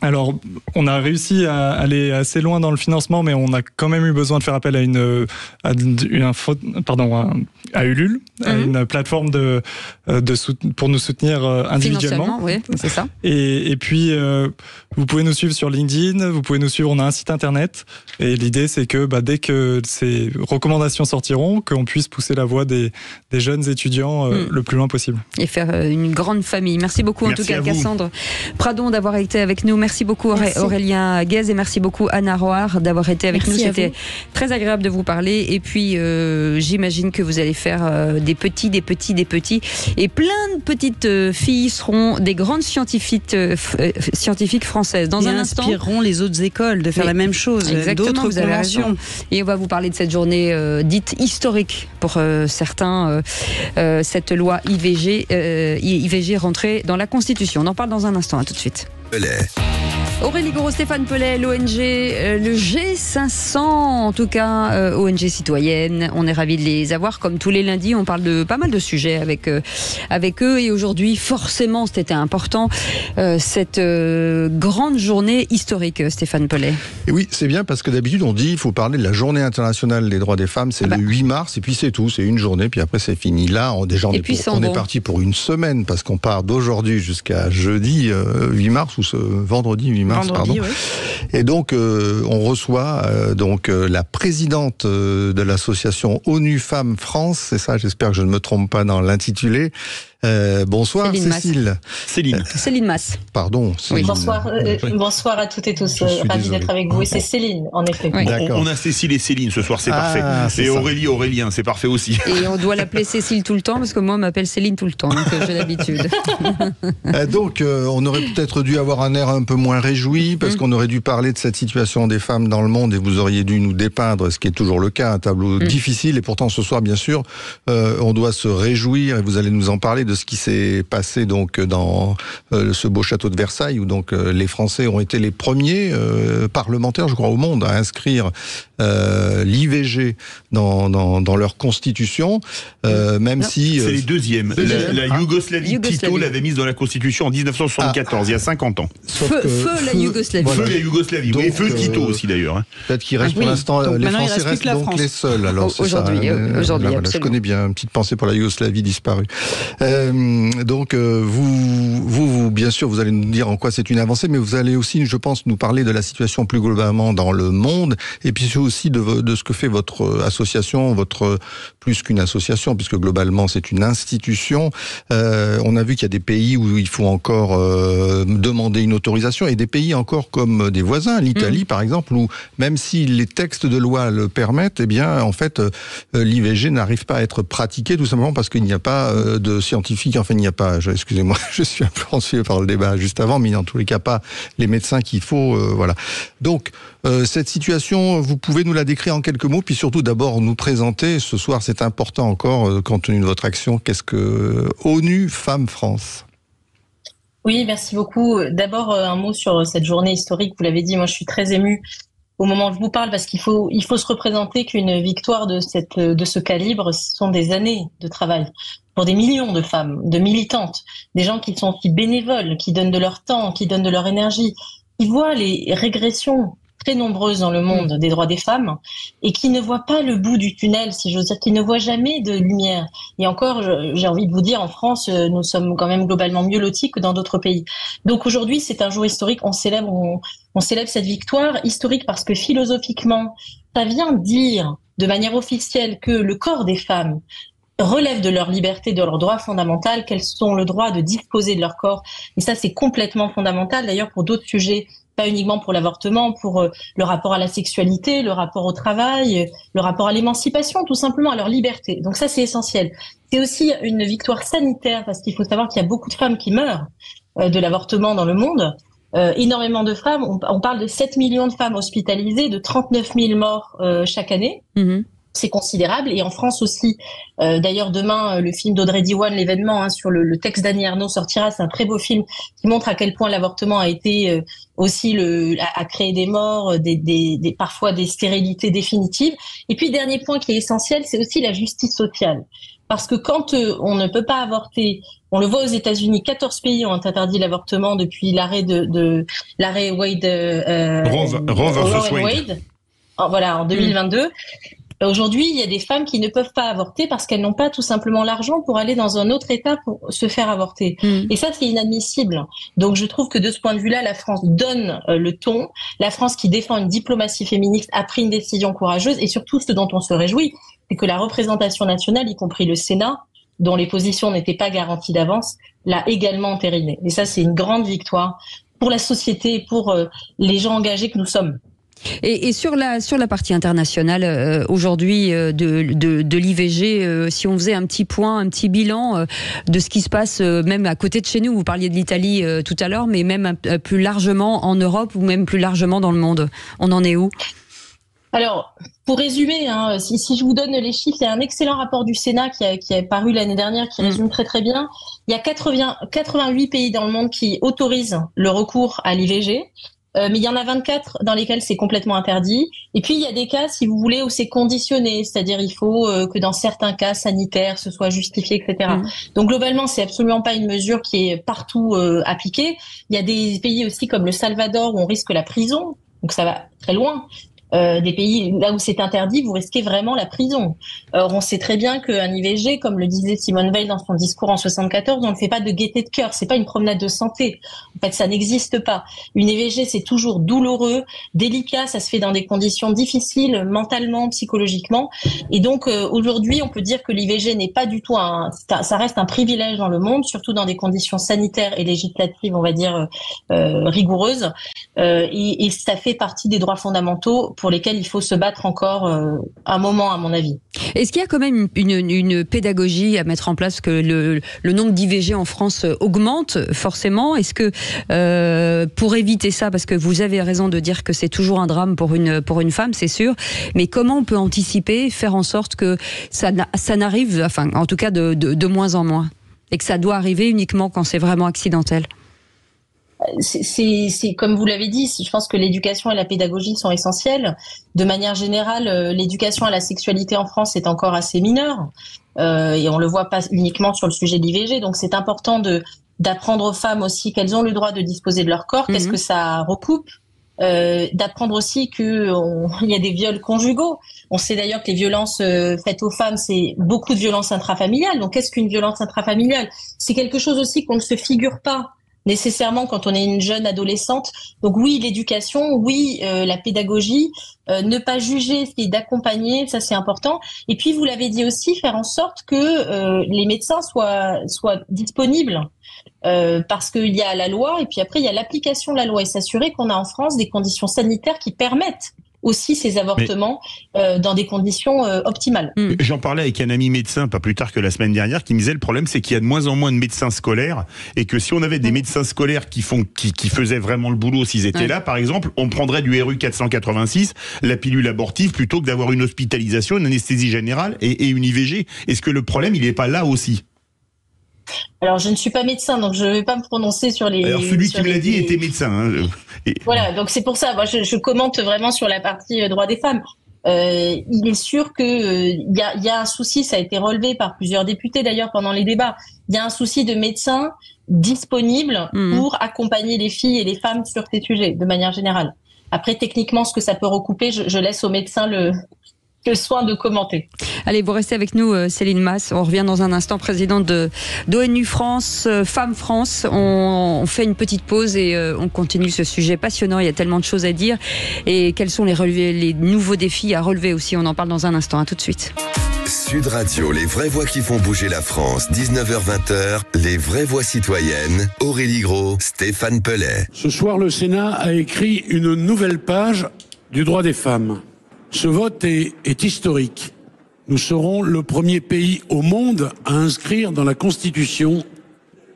alors on a réussi à aller assez loin dans le financement, mais on a quand même eu besoin de faire appel à une, à une info- pardon, à, à Ulule, à Mhm. une plateforme de, euh, de pour nous soutenir euh, individuellement. Financièrement, oui, c'est ça. Et, et puis, euh, vous pouvez nous suivre sur LinkedIn, vous pouvez nous suivre, on a un site internet. Et l'idée, c'est que bah, dès que ces recommandations sortiront, qu'on puisse pousser la voix des, des jeunes étudiants euh, Mm. le plus loin possible. et faire une grande famille. Merci beaucoup en tout cas à. Cassandre Pradon d'avoir été avec nous. Merci beaucoup Merci. Aurélien Guez et merci beaucoup Anna Roar d'avoir été avec Merci nous. C'était très agréable de vous parler et puis euh, j'imagine que vous allez faire euh, des petits, des petits, des petits et plein de petites euh, filles seront des grandes scientifiques, françaises. Dans Et un instant, inspireront les autres écoles de faire Oui. la même chose, Exactement, d'autres vous avez conventions. raison. Et on va vous parler de cette journée dite historique pour certains, cette loi IVG, IVG rentrée dans la Constitution. On en parle dans un instant, à tout de suite. Pellet. Aurélie Gros, Stéphane Pellet, l'ONG, euh, le G500, en tout cas, euh, ONG citoyenne. On est ravis de les avoir. Comme tous les lundis, on parle de pas mal de sujets avec, euh, avec eux. Et aujourd'hui, forcément, c'était important, cette grande journée historique, Stéphane Pellet. Et oui, c'est bien parce que d'habitude on dit il faut parler de la journée internationale des droits des femmes, c'est Ah bah. le 8 mars et puis c'est tout, c'est une journée puis après c'est fini. Là, on, déjà on, Et est, pour- est parti pour une semaine parce qu'on part d'aujourd'hui jusqu'à jeudi euh, 8 mars ou ce vendredi 8 mars Vendredi, pardon. ouais. Et donc euh, on reçoit euh, donc euh, la présidente de l'association ONU Femmes France, c'est ça, j'espère que je ne me trompe pas dans l'intitulé, Euh, bonsoir Céline Masse. Cécile. Céline. Céline Masse. Pardon. Céline. Bonsoir, euh, Oui. bonsoir à toutes et tous. Ravi d'être avec vous. Et c'est Céline, en effet. Oui. On, D'accord. on a Cécile et Céline ce soir, c'est Ah, parfait. c'est Et. Aurélie, Aurélien, c'est parfait aussi. Et on doit l'appeler Cécile tout le temps parce que moi on m'appelle Céline tout le temps, donc euh, j'ai l'habitude. Euh, donc, euh, on aurait peut-être dû avoir un air un peu moins réjoui, parce Mm. qu'on aurait dû parler de cette situation des femmes dans le monde, et vous auriez dû nous dépeindre, ce qui est toujours le cas, un tableau Mm. difficile. Et pourtant, ce soir, bien sûr, euh, on doit se réjouir, et vous allez nous en parler de ce qui s'est passé donc dans euh, ce beau château de Versailles, où donc euh, les Français ont été les premiers euh, parlementaires, je crois, au monde à inscrire euh, l'IVG dans, dans, dans leur constitution, euh, même si C'est les deuxièmes. La, Deuxième. la Ah. Yougoslavie, Yougoslavie. Tito l'avait mise dans la Constitution en 1974, il y a 50 ans. sauf Feu, que- feu la Yougoslavie. voilà. Feu la Yougoslavie, oui, et Donc, feu Tito aussi d'ailleurs. hein. Peut-être qu'il reste Ah oui. pour l'instant, les Français restent donc France. les seuls. Alors aujourd'hui, ça. euh, aujourd'hui, voilà, je connais bien une petite pensée pour la Yougoslavie disparue. Euh, donc euh, vous, vous, vous, bien sûr, vous allez nous dire en quoi c'est une avancée, mais vous allez aussi, je pense, nous parler de la situation plus globalement dans le monde, et puis aussi de, ce que fait votre association, votre plus qu'une association, puisque globalement c'est une institution. Euh, on a vu qu'il y a des pays où il faut encore euh, demander une autorisation, et des pays encore comme des voisins, l'Italie par exemple, où même si les textes de loi le permettent, eh bien en fait euh, l'IVG n'arrive pas à être pratiqué tout simplement parce qu'il n'y a pas euh, de scientifiques, enfin il n'y a pas, excusez-moi, je suis un peu anxieux par le débat juste avant, mais en tous les cas pas les médecins qu'il faut, euh, voilà. Donc euh, cette situation, vous pouvez nous la décrire en quelques mots, puis surtout d'abord nous présenter. Ce soir, c'est important encore euh, compte tenu de votre action. Qu'est-ce que ONU Femmes France? Oui, merci beaucoup. D'abord, un mot sur cette journée historique. Vous l'avez dit, moi, je suis très émue au moment où je vous parle parce qu'il faut, il faut se représenter qu'une victoire de cette, de ce calibre, ce sont des années de travail pour des millions de femmes, de militantes, des gens qui sont aussi bénévoles, qui donnent de leur temps, qui donnent de leur énergie, qui voient les régressions très nombreuses dans le monde des droits des femmes et qui ne voient pas le bout du tunnel, si j'ose dire, qui ne voient jamais de lumière. Et encore, j'ai envie de vous dire, en France, euh, nous sommes quand même globalement mieux lotis que dans d'autres pays. Donc aujourd'hui, c'est un jour historique. On célèbre, on, on célèbre cette victoire historique parce que philosophiquement, ça vient dire de manière officielle que le corps des femmes relève de leur liberté, de leur droit fondamental, qu'elles ont le droit de disposer de leur corps. Et ça, c'est complètement fondamental. D'ailleurs, pour d'autres sujets, pas uniquement pour l'avortement, pour euh, le rapport à la sexualité, le rapport au travail, euh, le rapport à l'émancipation, tout simplement à leur liberté. Donc ça, c'est essentiel. C'est aussi une victoire sanitaire parce qu'il faut savoir qu'il y a beaucoup de femmes qui meurent euh, de l'avortement dans le monde. Énormément de femmes. On, parle de 7 millions de femmes hospitalisées, de 39 000 morts chaque année. Mhm. C'est considérable. Et en France aussi, euh, d'ailleurs demain, euh, le film d'Audrey Diwan, l'événement hein, sur le, le texte d'Annie Ernaux sortira. C'est un très beau film qui montre à quel point l'avortement a été euh, aussi le, a, a créé des morts, des, des, des, parfois des stérilités définitives. Et puis dernier point qui est essentiel, c'est aussi la justice sociale. Parce que quand euh, on ne peut pas avorter, on le voit aux États-Unis, 14 pays ont interdit l'avortement depuis l'arrêt de, de l'arrêt Wade, euh, Roe- versus Wade. En- voilà, en 2022. Aujourd'hui, il y a des femmes qui ne peuvent pas avorter parce qu'elles n'ont pas tout simplement l'argent pour aller dans un autre État pour se faire avorter. Et ça, c'est inadmissible. Donc, je trouve que de ce point de vue-là, la France donne euh, le ton. La France qui défend une diplomatie féministe a pris une décision courageuse. Et surtout, ce dont on se réjouit, c'est que la représentation nationale, y compris le Sénat, dont les positions n'étaient pas garanties d'avance, l'a également entériné. Et ça, c'est une grande victoire pour la société et pour euh, les gens engagés que nous sommes. Et, et sur la sur la partie internationale euh, aujourd'hui euh, de, de, de l'IVG, euh, si on faisait un petit point, un petit bilan de ce qui se passe même à côté de chez nous, vous parliez de l'Italie tout à l'heure, mais même plus largement en Europe ou même plus largement dans le monde, on en est où? Alors, pour résumer, hein, si, si je vous donne les chiffres, il y a un excellent rapport du Sénat qui a, qui a paru l'année dernière qui résume très très bien. Il y a 80, 88 pays dans le monde qui autorisent le recours à l'IVG. Euh, mais il y en a 24 dans lesquels c'est complètement interdit. Et puis il y a des cas, si vous voulez, où c'est conditionné, c'est-à-dire il faut euh, que dans certains cas sanitaires, ce soit justifié, etc. Donc globalement, c'est absolument pas une mesure qui est partout euh, appliquée. Il y a des pays aussi comme le Salvador où on risque la prison, donc ça va très loin. Euh, des pays là où c'est interdit, vous risquez vraiment la prison. Or, on sait très bien qu'un IVG, comme le disait Simone Veil dans son discours en 74, on ne fait pas de gaieté de cœur, c'est pas une promenade de santé. En fait, ça n'existe pas. Une IVG, c'est toujours douloureux, délicat, ça se fait dans des conditions difficiles, mentalement, psychologiquement. Et donc, euh, aujourd'hui, on peut dire que l'IVG n'est pas du tout un, ça reste un privilège dans le monde, surtout dans des conditions sanitaires et législatives, on va dire, euh, rigoureuses. Et, et ça fait partie des droits fondamentaux pour lesquels il faut se battre encore euh, un moment, à mon avis. Est-ce qu'il y a quand même une, une, pédagogie à mettre en place que le, le nombre d'IVG en France augmente forcément? Est-ce que euh, pour éviter ça, parce que vous avez raison de dire que c'est toujours un drame pour une pour une femme, c'est sûr, mais comment on peut anticiper, faire en sorte que ça, ça n'arrive, enfin en tout cas de, de, de moins en moins, et que ça doit arriver uniquement quand c'est vraiment accidentel? C'est comme vous l'avez dit, je pense que l'éducation et la pédagogie sont essentielles. De manière générale, euh, l'éducation à la sexualité en France est encore assez mineure euh, et on le voit pas uniquement sur le sujet de l'IVG. Donc c'est important de d'apprendre aux femmes aussi qu'elles ont le droit de disposer de leur corps, qu'est-ce mhm. que ça recoupe, euh, d'apprendre aussi que il y a des viols conjugaux. On sait d'ailleurs que les violences euh, faites aux femmes, c'est beaucoup de violences intrafamiliales. Donc qu'est-ce qu'une violence intrafamiliale? C'est quelque chose aussi qu'on ne se figure pas nécessairement quand on est une jeune adolescente. Donc oui, l'éducation, oui, euh, la pédagogie, euh, ne pas juger, c'est d'accompagner, ça c'est important. Et puis vous l'avez dit aussi, faire en sorte que euh, les médecins soient soient disponibles. parce qu'il y a la loi et puis après il y a l'application de la loi et s'assurer qu'on a en France des conditions sanitaires qui permettent aussi ces avortements euh, dans des conditions euh, optimales. Hmm. J'en parlais avec un ami médecin pas plus tard que la semaine dernière qui me disait le problème c'est qu'il y a de moins en moins de médecins scolaires et que si on avait des médecins scolaires qui font qui, qui faisaient vraiment le boulot s'ils étaient là par exemple, on prendrait du RU 486, la pilule abortive plutôt que d'avoir une hospitalisation, une anesthésie générale et, et une IVG. Est-ce que le problème il n'est pas là aussi? Alors, je ne suis pas médecin, donc je ne vais pas me prononcer sur les. Alors, celui qui me l'a dit était médecin. Hein. Voilà, donc c'est pour ça. Moi, je, je, commente vraiment sur la partie euh, droit des femmes. Euh, il est sûr que il euh, y, a, y, a, un souci, ça a été relevé par plusieurs députés d'ailleurs pendant les débats. Il y a un souci de médecins disponibles mmh. pour accompagner les filles et les femmes sur ces sujets, de manière générale. Après, techniquement, ce que ça peut recouper, je, je laisse aux médecins le, le soin de commenter. Allez, vous restez avec nous, euh, Céline Mass. On revient dans un instant, présidente de d'ONU France, euh, Femmes France. On, fait une petite pause et euh, on continue ce sujet passionnant. Il y a tellement de choses à dire. Et quels sont les, relevés, les nouveaux défis à relever aussi? On en parle dans un instant. À tout de suite. Sud Radio, les vraies voix qui font bouger la France, 19h-20h, les vraies voix citoyennes, Aurélie Gros, Stéphane Pellet. Ce soir, le Sénat a écrit une nouvelle page du droit des femmes. Ce vote est, historique. Nous serons le premier pays au monde à inscrire dans la Constitution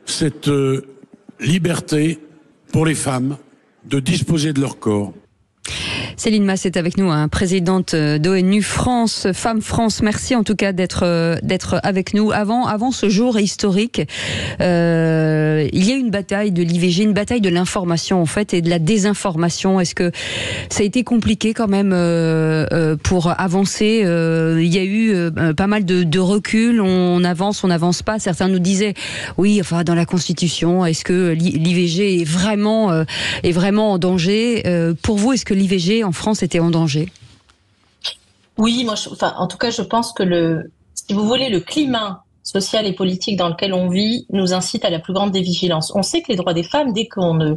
cette euh, liberté pour les femmes de disposer de leur corps. Céline Mass est avec nous, hein, présidente euh, d'ONU France, Femmes France. Merci en tout cas d'être euh, d'être avec nous. Avant avant ce jour historique, euh, il y a une bataille de l'IVG, une bataille de l'information en fait et de la désinformation. Est-ce que ça a été compliqué quand même pour avancer? Il y a eu pas mal de, de, recul. On avance, on n'avance pas. Certains nous disaient oui, enfin dans la Constitution, est-ce que l'IVG est vraiment est vraiment en danger? Pour vous, est-ce que l'IVG en France était en danger Oui, moi, enfin, en tout cas, je pense que le, si vous voulez, le climat social et politique dans lequel on vit nous incite à la plus grande des vigilances. On sait que les droits des femmes, dès qu'on ne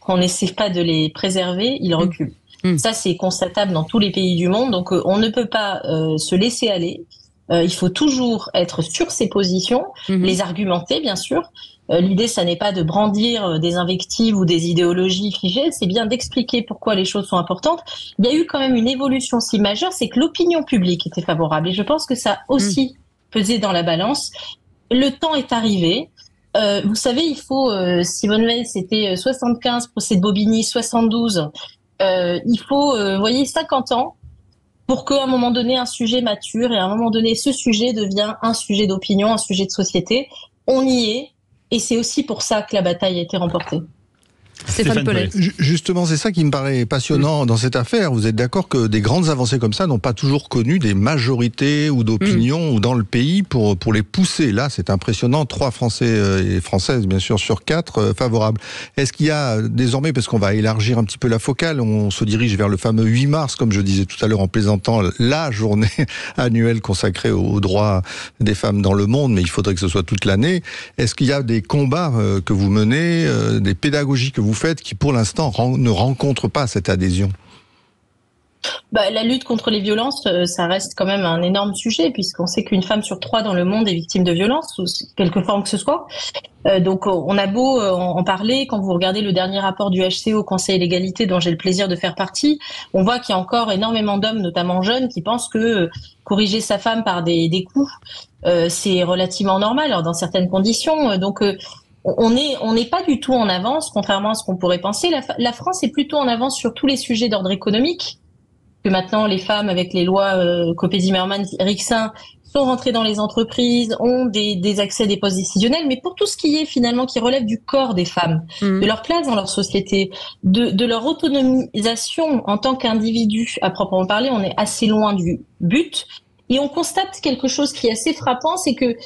qu'on n'essaie pas de les préserver, ils mmh. reculent. Mmh. Ça, c'est constatable dans tous les pays du monde. Donc, euh, on ne peut pas euh, se laisser aller. Euh, il faut toujours être sur ses positions, mmh. les argumenter, bien sûr, euh, l'idée, ça n'est pas de brandir euh, des invectives ou des idéologies figées, c'est bien d'expliquer pourquoi les choses sont importantes. Il y a eu quand même une évolution si majeure, c'est que l'opinion publique était favorable. Et je pense que ça aussi mm. pesé dans la balance. Le temps est arrivé. Euh, vous savez, il faut, Simone Veil, c'était 75, procès de Bobigny, 72. Euh, il faut, vous voyez, 50 ans pour qu'à un moment donné, un sujet mature et à un moment donné, ce sujet devient un sujet d'opinion, un sujet de société. On y est, et c'est aussi pour ça que la bataille a été remportée. Stéphane Pellet. Justement, c'est ça qui me paraît passionnant dans cette affaire. Vous êtes d'accord que des grandes avancées comme ça n'ont pas toujours connu des majorités ou d'opinions ou dans le pays pour, pour les pousser? Là, c'est impressionnant. Trois Français euh, et Françaises, bien sûr, sur quatre euh, favorables. Est-ce qu'il y a désormais, parce qu'on va élargir un petit peu la focale, on se dirige vers le fameux 8 mars, comme je disais tout à l'heure en plaisantant, la journée annuelle consacrée aux droits des femmes dans le monde, mais il faudrait que ce soit toute l'année. Est-ce qu'il y a des combats euh, que vous menez, des pédagogies que vous faites qui, pour l'instant, ne rencontrent pas cette adhésion Bah, la lutte contre les violences, euh, ça reste quand même un énorme sujet, puisqu'on sait qu'une femme sur trois dans le monde est victime de violences, sous quelque forme que ce soit. Euh, donc, euh, on a beau euh, en parler, quand vous regardez le dernier rapport du HCO, Conseil l'égalité, dont j'ai le plaisir de faire partie, on voit qu'il y a encore énormément d'hommes, notamment jeunes, qui pensent que corriger sa femme par des, coups, c'est relativement normal, alors dans certaines conditions. Donc, on est on n'est pas du tout en avance, contrairement à ce qu'on pourrait penser. La, France est plutôt en avance sur tous les sujets d'ordre économique que maintenant les femmes avec les lois euh, Copé-Zimmermann, Rixin sont rentrées dans les entreprises, ont des, des accès à des postes décisionnels, mais pour tout ce qui est finalement qui relève du corps des femmes, de leur place dans leur société, de, de leur autonomisation en tant qu'individu à proprement parler, on est assez loin du but. Et on constate quelque chose qui est assez frappant, c'est que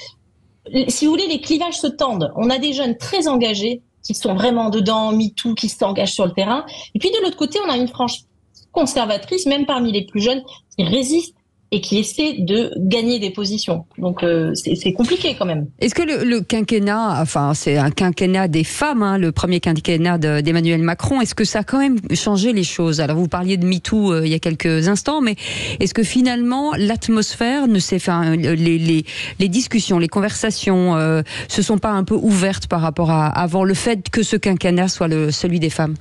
si vous voulez, les clivages se tendent. On a des jeunes très engagés qui sont vraiment dedans, MeToo, qui s'engagent sur le terrain. Et puis de l'autre côté, on a une frange conservatrice, même parmi les plus jeunes, qui résiste et qui essaie de gagner des positions. Donc euh, c'est compliqué quand même. Est-ce que le, le quinquennat, enfin c'est un quinquennat des femmes, hein, le premier quinquennat de- d'Emmanuel Macron, est-ce que ça a quand même changé les choses? Alors vous parliez de MeToo euh, il y a quelques instants, mais est-ce que finalement l'atmosphère ne s'est, enfin les, les, les discussions, les conversations euh, se sont pas un peu ouvertes par rapport à avant le fait que ce quinquennat soit le, celui des femmes?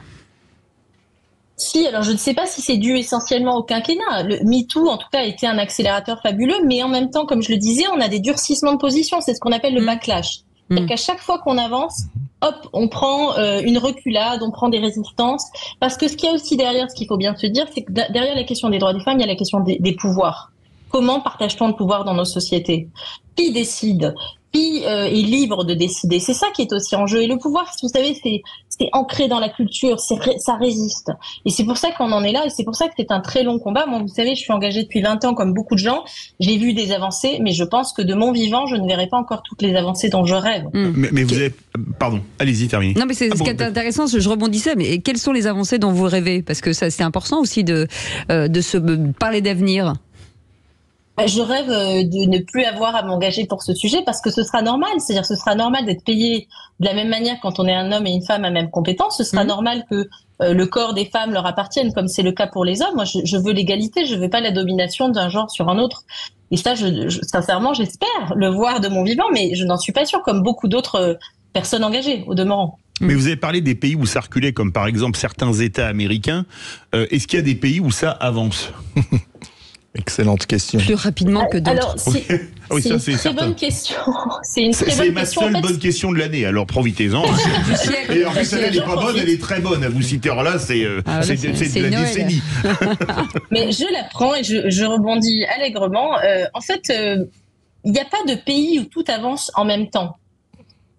Si, alors je ne sais pas si c'est dû essentiellement au quinquennat. Le MeToo, en tout cas, a été un accélérateur fabuleux, mais en même temps, comme je le disais, on a des durcissements de position. C'est ce qu'on appelle le backlash. C'est-à-dire qu'à chaque fois qu'on avance, hop, on prend euh, une reculade, on prend des résistances. Parce que ce qu'il y a aussi derrière, ce qu'il faut bien se dire, c'est que derrière la question des droits des femmes, il y a la question des, des pouvoirs. Comment partage-t-on le pouvoir dans nos sociétés? Qui décide? Qui euh, est libre de décider? C'est ça qui est aussi en jeu. Et le pouvoir, vous savez, c'est c'est ancré dans la culture, c'est ça résiste. Et c'est pour ça qu'on en est là, et c'est pour ça que c'est un très long combat. Moi, vous savez, je suis engagée depuis 20 ans, comme beaucoup de gens. J'ai vu des avancées, mais je pense que de mon vivant, je ne verrai pas encore toutes les avancées dont je rêve. Mais, mais vous avez. Pardon, allez-y, terminez. Non, mais c'est Ah ce bon, qui est intéressant, je je rebondissais, mais quelles sont les avancées dont vous rêvez? Parce que ça, c'est important aussi de, euh, de se parler d'avenir. Bah, Je rêve euh, de ne plus avoir à m'engager pour ce sujet parce que ce sera normal. C'est-à-dire, ce sera normal d'être payé de la même manière quand on est un homme et une femme à même compétence. Ce sera normal que euh, le corps des femmes leur appartienne, comme c'est le cas pour les hommes. Moi, je, je veux l'égalité. Je veux pas la domination d'un genre sur un autre. Et ça, je, je- sincèrement, j'espère le voir de mon vivant, mais je n'en suis pas sûre, comme beaucoup d'autres euh, personnes engagées, au demeurant. Mais vous avez parlé des pays où ça reculait, comme par exemple certains États américains. Euh, Est-ce qu'il y a des pays où ça avance? Excellente question. Plus rapidement que d'autres. Alors, c'est Ah oui, c'est ça, une c'est très certain. bonne question. C'est une C'est très c'est bonne ma question. seule En fait, bonne question de l'année, alors profitez-en. Et en plus, elle n'est pas bonne, elle est très bonne. À vous citer, alors là, c'est euh, Ah, là, c'est c'est- c'est c'est de la Noël. décennie. Mais je la prends et je, je rebondis allègrement. Euh, en fait, euh, il n'y a pas de pays où tout avance en même temps.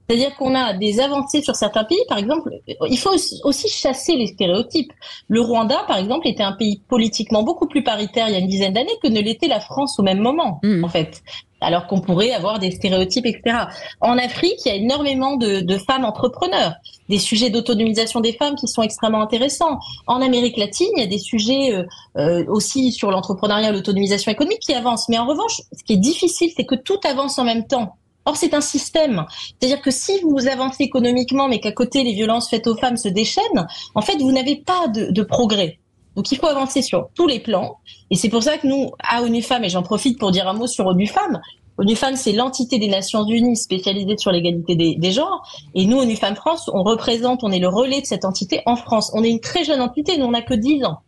C'est-à-dire qu'on a des avancées sur certains pays, par exemple, il faut aussi- chasser les stéréotypes. Le Rwanda, par exemple, était un pays politiquement beaucoup plus paritaire il y a une dizaine d'années que ne l'était la France au même moment, en fait. Alors qu'on pourrait avoir des stéréotypes, etc. En Afrique, il y a énormément de, de femmes entrepreneurs, des sujets d'autonomisation des femmes qui sont extrêmement intéressants. En Amérique latine, il y a des sujets euh, euh, aussi sur l'entrepreneuriat, l'autonomisation économique qui avancent. Mais en revanche, ce qui est difficile, c'est que tout avance en même temps. Or, c'est un système. C'est-à-dire que si vous avancez économiquement, mais qu'à côté, les violences faites aux femmes se déchaînent, en fait, vous n'avez pas de, de progrès. Donc, il faut avancer sur tous les plans. Et c'est pour ça que nous, à ONU Femmes, et j'en profite pour dire un mot sur ONU Femmes, ONU Femmes, c'est l'entité des Nations Unies spécialisée sur l'égalité des, des genres. Et nous, ONU Femmes France, on représente, on est le relais de cette entité en France. On est une très jeune entité, nous, on n'a que 10 ans.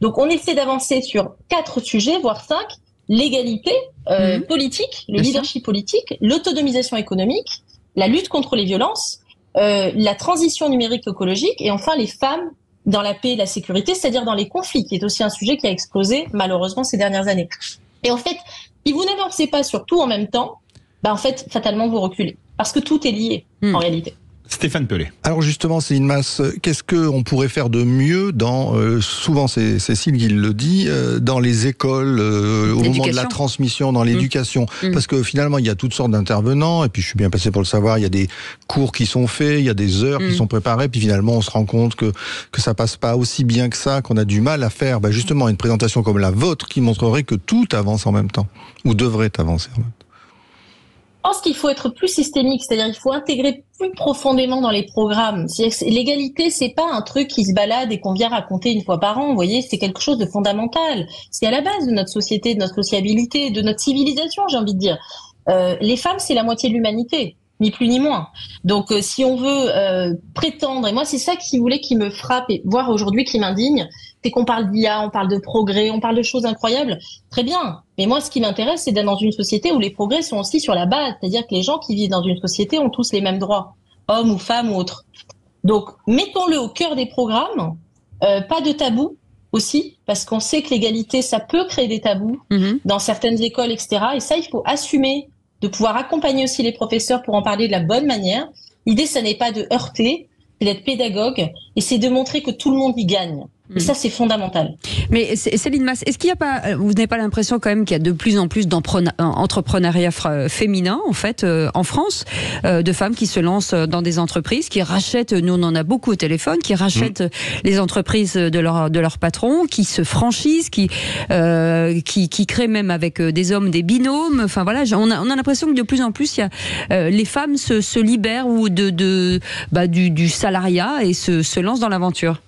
Donc, on essaie d'avancer sur quatre sujets, voire cinq. L'égalité euh, politique, le Bien leadership politique, l'autonomisation économique, la lutte contre les violences, euh, la transition numérique écologique et enfin les femmes dans la paix et la sécurité, c'est-à-dire dans les conflits, qui est aussi un sujet qui a explosé malheureusement ces dernières années. Et en fait, si vous n'avancez pas sur tout en même temps, bah en fait, fatalement, vous reculez. Parce que tout est lié, en réalité. Stéphane Pellet. Alors justement, Céline Masse, qu'est-ce qu'on pourrait faire de mieux dans, euh, souvent c'est Cécile qui le dit, euh, dans les écoles, euh, au moment de la transmission, dans l'éducation? Mmh. Parce que finalement, il y a toutes sortes d'intervenants, et puis je suis bien passé pour le savoir, il y a des cours qui sont faits, il y a des heures Mmh. qui sont préparées, puis finalement on se rend compte que, que ça passe pas aussi bien que ça, qu'on a du mal à faire bah, justement une présentation comme la vôtre qui montrerait que tout avance en même temps, ou devrait avancer en même temps. Pense qu'il faut être plus systémique, c'est-à-dire il faut intégrer plus profondément dans les programmes. L'égalité, c'est pas un truc qui se balade et qu'on vient raconter une fois par an. Vous voyez, c'est quelque chose de fondamental. C'est à la base de notre société, de notre sociabilité, de notre civilisation, j'ai envie de dire. Euh, les femmes, c'est la moitié de l'humanité, ni plus ni moins. Donc, euh, si on veut euh, prétendre, et moi, c'est ça qui voulait qui me frappe et voir aujourd'hui qui m'indigne, c'est qu'on parle d'IA, on parle de progrès, on parle de choses incroyables. Très bien. Mais moi, ce qui m'intéresse, c'est d'être dans une société où les progrès sont aussi sur la base. C'est-à-dire que les gens qui vivent dans une société ont tous les mêmes droits, hommes ou femmes ou autres. Donc, mettons-le au cœur des programmes. Euh, pas de tabou aussi, parce qu'on sait que l'égalité, ça peut créer des tabous Mhm. dans certaines écoles, etc. Et ça, il faut assumer de pouvoir accompagner aussi les professeurs pour en parler de la bonne manière. L'idée, ça n'est pas de heurter, c'est d'être pédagogue et c'est de montrer que tout le monde y gagne. Et ça, c'est fondamental. Mais Céline Masse, est-ce qu'il n'y a pas, euh, vous n'avez pas l'impression quand même qu'il y a de plus en plus d'entrepreneuriat fra- féminin en fait euh, en France, euh, de femmes qui se lancent euh, dans des entreprises, qui rachètent, nous on en a beaucoup au téléphone, qui rachètent euh, les entreprises de leur de leurs patrons, qui se franchisent, qui euh, qui, qui créent même avec euh, des hommes des binômes. Enfin voilà, on a, on a l'impression que de plus en plus il y a euh, les femmes se, se libèrent ou de, de bah, du, du salariat et se, se lancent dans l'aventure.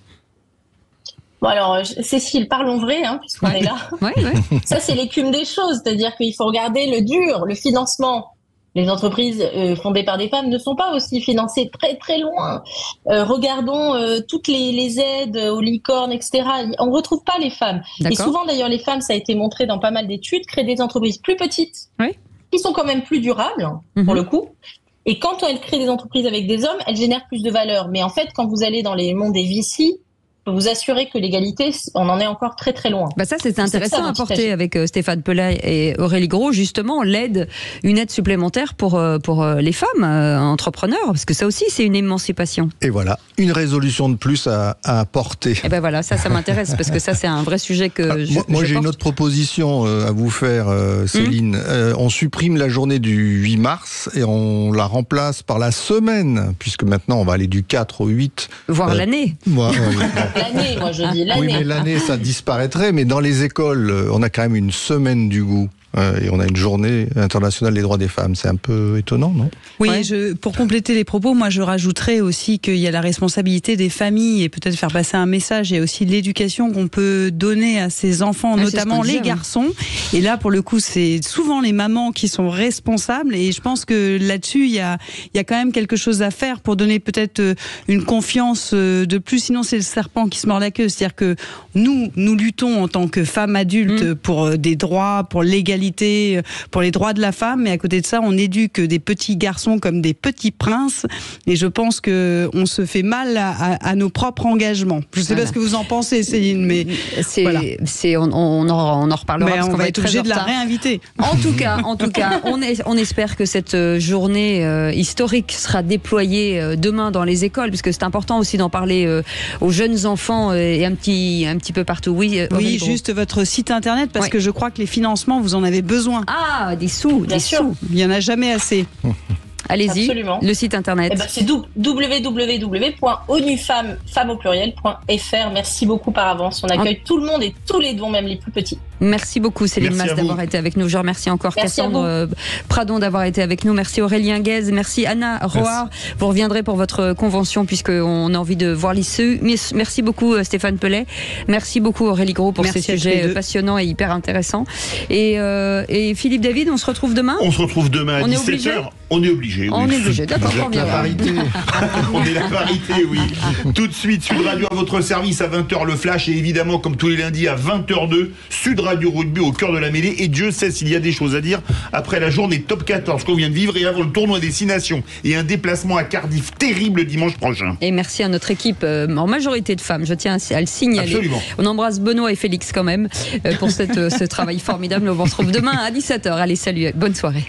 Bon alors, euh, Cécile, parlons vrai, hein, puisqu'on est là. Ouais, ouais. Ça, c'est l'écume des choses, c'est-à-dire qu'il faut regarder le dur, le financement. Les entreprises euh, fondées par des femmes ne sont pas aussi financées très très loin. Euh, regardons euh, toutes les, les aides aux licornes, etc. On ne retrouve pas les femmes. Et souvent d'ailleurs, les femmes, ça a été montré dans pas mal d'études, créent des entreprises plus petites, qui sont quand même plus durables, pour le coup. Et quand elles créent des entreprises avec des hommes, elles génèrent plus de valeur. Mais en fait, quand vous allez dans les mondes des VC, peux vous assurer que l'égalité, on en est encore très très loin. Bah ça, c'est intéressant ça à porter avec euh, Stéphane Pellet et Aurélie Gros, justement, l'aide, une aide supplémentaire pour, euh, pour euh, les femmes euh, entrepreneurs, parce que ça aussi, c'est une émancipation. Et voilà, une résolution de plus à, à apporter. Et ben voilà, ça, ça m'intéresse, parce que ça, c'est un vrai sujet que je, Moi, j'ai une autre proposition euh, à vous faire, euh, Céline. Euh, on supprime la journée du 8 mars et on la remplace par la semaine, puisque maintenant on va aller du 4 au 8. Voire Euh, l'année. ouais. L'année, moi je dis l'année. Oui, mais l'année, ça disparaîtrait. Mais dans les écoles, euh, on a quand même une semaine du goût. Euh, et on a une journée internationale des droits des femmes. C'est un peu étonnant, non? Oui, je, pour compléter les propos, moi je rajouterais aussi qu'il y a la responsabilité des familles et peut-être faire passer un message. Il y a aussi l'éducation qu'on peut donner à ces enfants, Ah, notamment les oui. garçons. Et là, pour le coup, c'est souvent les mamans qui sont responsables. Et je pense que là-dessus, il y a, il y a quand même quelque chose à faire pour donner peut-être euh, une confiance euh, de plus. Sinon, c'est le serpent qui se mord la queue. C'est-à-dire que nous, nous luttons en tant que femmes adultes Mm. pour des droits, pour l'égalité, euh, pour les droits de la femme. Mais à côté de ça, on éduque des petits garçons comme des petits princes. Et je pense que on se fait mal à, à- à nos propres engagements. Je sais Voilà. pas ce que vous en pensez, Céline, mais C'est, voilà. c'est, on, on en, on en reparlera Mais parce on va être obligé de la réinviter. En tout cas, en tout cas, on, est, on espère que cette euh, journée euh, historique sera déployée euh, demain dans les écoles, parce que c'est important aussi d'en parler euh, aux jeunes enfants et un petit, un petit peu partout. Oui, Oui, juste votre site internet parce Ouais. que je crois que les financements, vous en avez besoin. Ah, des sous, Bien des sûr. sous. Il y en a jamais assez. Allez-y, Absolument. le site internet. Eh ben, c'est dou- www.onufemme, femme au pluriel.fr. Merci beaucoup par avance. On accueille tout le monde et tous les dons, même les plus petits. Merci beaucoup Céline Merci vous. d'avoir été avec nous. Je remercie encore Merci Cassandre euh, Pradon d'avoir été avec nous. Merci Aurélien Guez. Merci Anna Roard. Vous reviendrez pour votre convention puisqu'on a envie de voir l'issue. Merci beaucoup euh, Stéphane Pellet. Merci beaucoup Aurélie Gros pour Merci ces sujets euh, passionnants et hyper intéressants. Et, euh, et Philippe David, on se retrouve demain On se retrouve demain à On est obligé 17h. On est obligé. On oui. est obligé, d'accord, tant mieux. la parité. On est la parité, oui. Tout de suite, Sud Radio à votre service à 20h le flash et évidemment comme tous les lundis à 20h02 Sud Radio Rugby au cœur de la mêlée et Dieu sait s'il y a des choses à dire après la journée top 14 qu'on vient de vivre et avant le tournoi des Six Nations et un déplacement à Cardiff terrible dimanche prochain. Et merci à notre équipe euh, en majorité de femmes. Je tiens à, le signaler. Absolument. On embrasse Benoît et Félix quand même euh, pour cette, euh, ce travail formidable. On se retrouve demain à 17h. Allez, salut, bonne soirée.